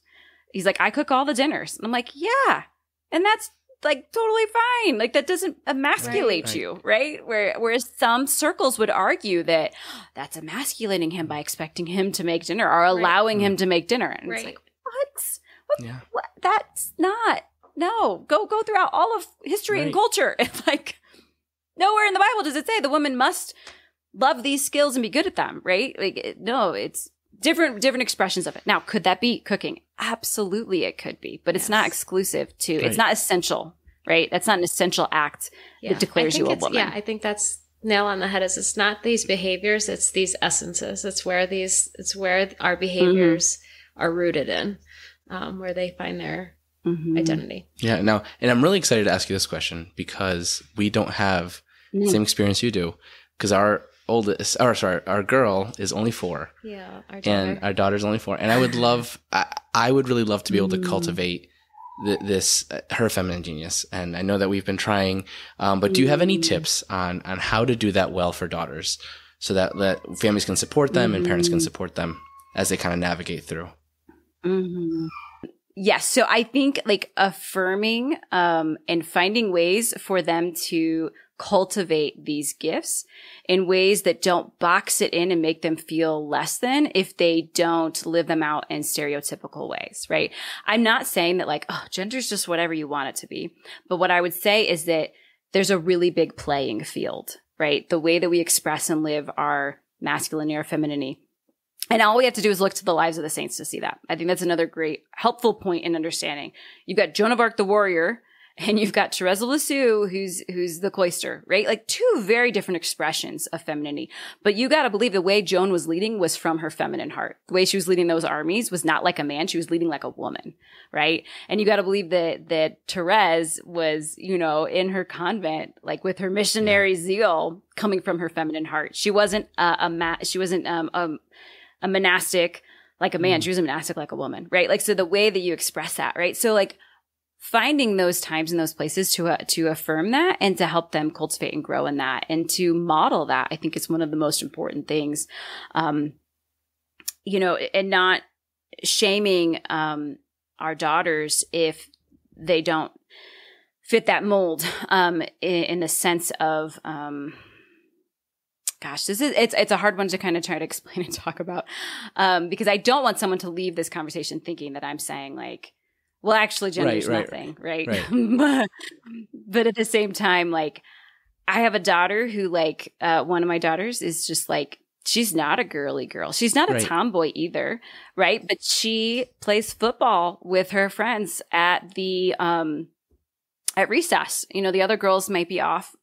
He's like, "I cook all the dinners," and I'm like, "Yeah," and that's like totally fine. Like that doesn't emasculate Right. you, right? Where whereas some circles would argue that that's emasculating him by expecting him to make dinner or allowing him to make dinner, and Right. it's like what? What? Yeah. what? That's not. No, go go throughout all of history and culture. [LAUGHS] And like nowhere in the Bible does it say the woman must love these skills and be good at them, right? Like it- no, it's different different expressions of it. Now, could that be cooking? Absolutely it could be, but it's not exclusive to Right. it's not essential, right? That's not an essential act Yeah. that declares you a woman. Yeah, I think that's nail on the head. Is it's not these behaviors; it's these essences. It's where these. It's where our behaviors Mm-hmm. are rooted in, um, where they find their Mhm. identity. Yeah. Now, and I'm really excited to ask you this question because we don't have the Mm. same experience you do. Because our oldest, or sorry, our girl is only four, Yeah, our and daughter. our daughter's only four. And I would love, I, I would really love to be able to Mm. cultivate th- this uh, her feminine genius. And I know that we've been trying. Um, but do you have any Mm. tips on on how to do that well for daughters, so that that families can support them and parents can Mm. support them as they kind of navigate through? hmm Yes. So I think like affirming um, and finding ways for them to cultivate these gifts in ways that don't box it in and make them feel less than if they don't live them out in stereotypical ways, right? I'm not saying that like, oh, gender's just whatever you want it to be. But what I would say is that there's a really big playing field, right? The way that we express and live our masculinity or femininity and all we have to do is look to the lives of the saints to see that. I think that's another great, helpful point in understanding. You've got Joan of Arc, the warrior, and you've got Therese of Lisieux, who's who's the cloister, right? Like two very different expressions of femininity. But you got to believe the way Joan was leading was from her feminine heart. The way she was leading those armies was not like a man; she was leading like a woman, right? And you got to believe that that Therese was, you know, in her convent, like with her missionary zeal coming from her feminine heart. She wasn't a, a ma- she wasn't um, um a monastic like a man. She was a monastic like a woman, right? Like so the way that you express that, right? So like finding those times and those places to uh, to affirm that and to help them cultivate and grow in that and to model that, I think is one of the most important things. Um, you know, and not shaming um, our daughters if they don't fit that mold um, in, in the sense of um, gosh this is it's it's a hard one to kind of try to [LAUGHS] explain and talk about um, because i don't want someone to leave this conversation thinking that i'm saying like well actually gender's right, nothing right, right. but, [LAUGHS] but at the same time like i have a daughter who like uh, one of my daughters is just like she's not a girly girl she's not a Right. tomboy either right but she plays football with her friends at the um at recess you know the other girls might be off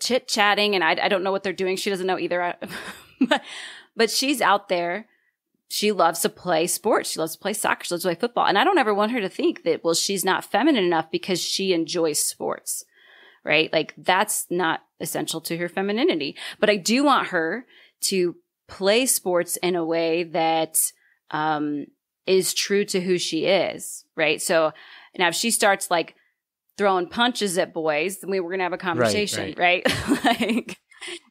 chit chatting and I, I don't know what they're doing. She doesn't know either. [LAUGHS] but, but she's out there. She loves to play sports. She loves to play soccer. She loves to play football. And I don't ever want her to think that, well, she's not feminine enough because she enjoys sports, right? Like that's not essential to her femininity. But I do want her to play sports in a way that, um, is true to who she is, right? So now if she starts like throwing punches at boys, then we were going to have a conversation, right? [LAUGHS] like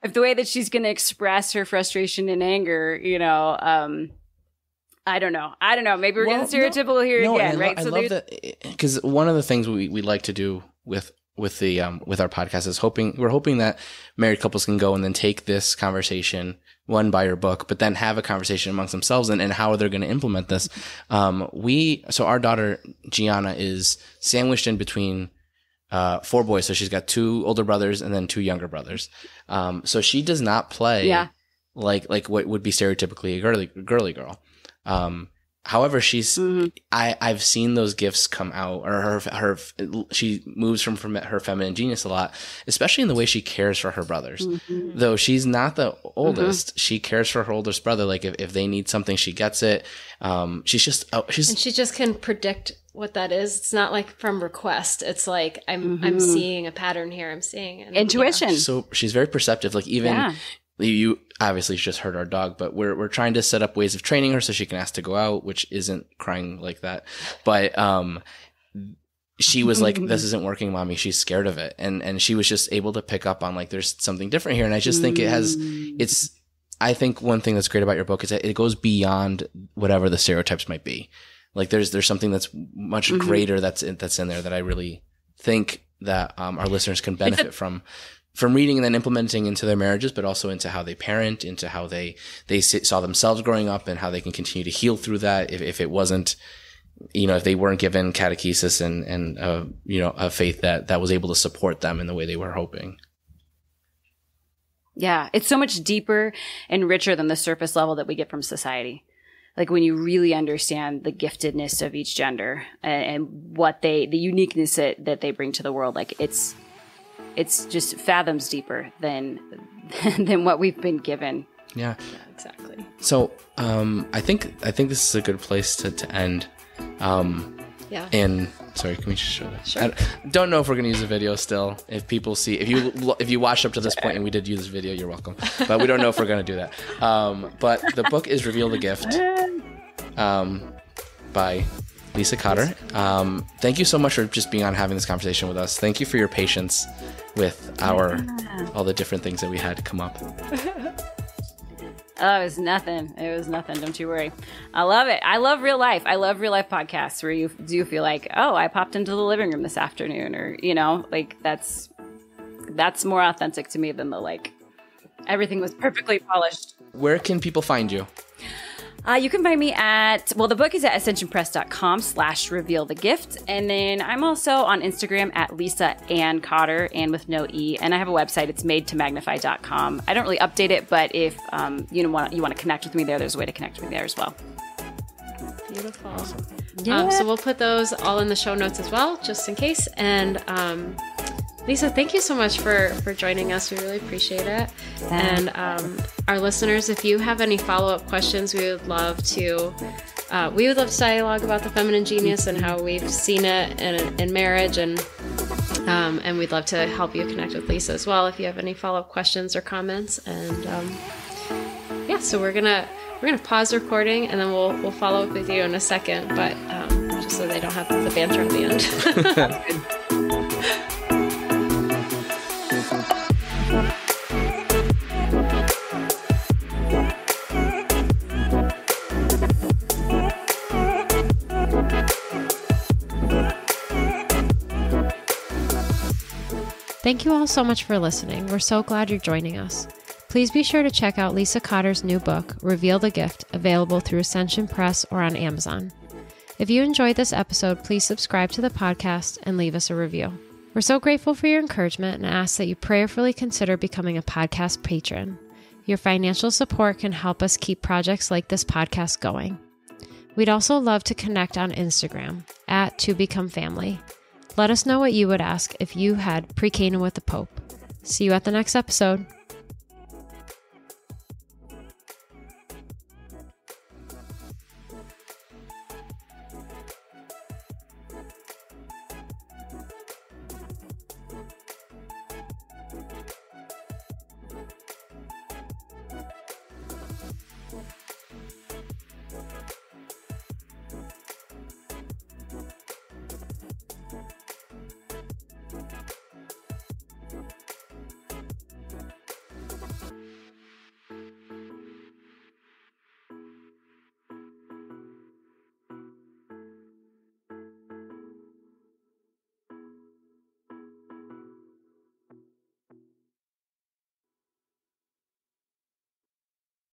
if the way that she's going to express her frustration and anger, you know, um, I don't know. I don't know. Maybe we're Well, getting stereotypical here No, again, I, right? I love that because one of the things we, we like to do with with the um, with our podcast is hoping we're hoping that married couples can go and then take this conversation one by your book, but then have a conversation amongst themselves and, and how are they're going to implement this. Um, we so our daughter Gianna is sandwiched in between uh, four boys, so she's got two older brothers and then two younger brothers. Um, so she does not play Yeah. like like what would be stereotypically a girly girly girl. Um, However, she's Mhm. I I've seen those gifts come out, or her her she moves from, from her feminine genius a lot, especially in the way she cares for her brothers. Mhm. Though she's not the oldest, she cares for her oldest brother. Like if, if they need something, she gets it. Um, she's just oh, she's And she just can predict what that is. It's not like from request. It's like I'm I'm Mhm. seeing a pattern here. I'm seeing and, Intuition. so she's very perceptive. Like even Yeah. You, obviously just heard our dog, but we're we're trying to set up ways of training her so she can ask to go out, which isn't crying like that. But um she was like, This [LAUGHS] isn't working, mommy. She's scared of it. And and she was just able to pick up on like there's something different here. And I just think it has Mm. it's I think one thing that's great about your book is that it goes beyond whatever the stereotypes might be. Like there's there's something that's much Mhm. greater that's in, that's in there that I really think that um, our listeners can benefit from from reading and then implementing into their marriages, but also into how they parent, into how they they saw themselves growing up, and how they can continue to heal through that. If, if it wasn't, you know, if they weren't given catechesis and and uh, you know a faith that that was able to support them in the way they were hoping. Yeah, it's so much deeper and richer than the surface level that we get from society. Like when you really understand the giftedness of each gender and, and what they, the uniqueness that, that they bring to the world, like it's, it's just fathoms deeper than, [LAUGHS] than what we've been given. Yeah. Exactly. So um, I think I think this is a good place to to end. Um, Yeah. and sorry, can we just show that? Sure. I don't know if we're gonna use the video still. If people see, if you if you watched up to this point and we did use this video, you're welcome. But we don't know if we're gonna do that. Um, but the book is "Reveal the Gift," um, by Lisa Cotter. Um, thank you so much for just being on having this conversation with us. Thank you for your patience with our all the different things that we had come up. Oh, it was nothing. It was nothing. Don't you worry. I love it. I love real life. I love real life podcasts where you do feel like, oh, I popped into the living room this afternoon, or you know, like that's that's more authentic to me than the like everything was perfectly polished. Where can people find you? Uh, you can find me at well, the book is at ascensionpress.com slash reveal the gift, and then I'm also on Instagram at Lisa Ann Cotter and with no e, and I have a website. It's made to magnify.com. I don't really update it, but if um, you know want you want to connect with me there, there's a way to connect with me there as well. Beautiful. Yeah. Um, so we'll put those all in the show notes as well, just in case. And um, Lisa, thank you so much for for joining us. We really appreciate it. And um, our listeners, if you have any follow up questions, we would love to. Uh, we would love to dialogue about the feminine genius and how we've seen it in, in marriage, and um, and we'd love to help you connect with Lisa as well if you have any follow up questions or comments. And um, yeah, so we're gonna we're gonna pause recording and then we'll we'll follow up with you in a second, but um, just so they don't have the banter at the end. [LAUGHS] [LAUGHS] Thank you all so much for listening. We're so glad you're joining us. Please be sure to check out Lisa Cotter's new book, Reveal the Gift, available through Ascension Press or on Amazon. If you enjoyed this episode, please subscribe to the podcast and leave us a review. We're so grateful for your encouragement and ask that you prayerfully consider becoming a podcast patron. Your financial support can help us keep projects like this podcast going. We'd also love to connect on Instagram at Two Become Family. Let us know what you would ask if you had pre Cana with the Pope. See you at the next episode.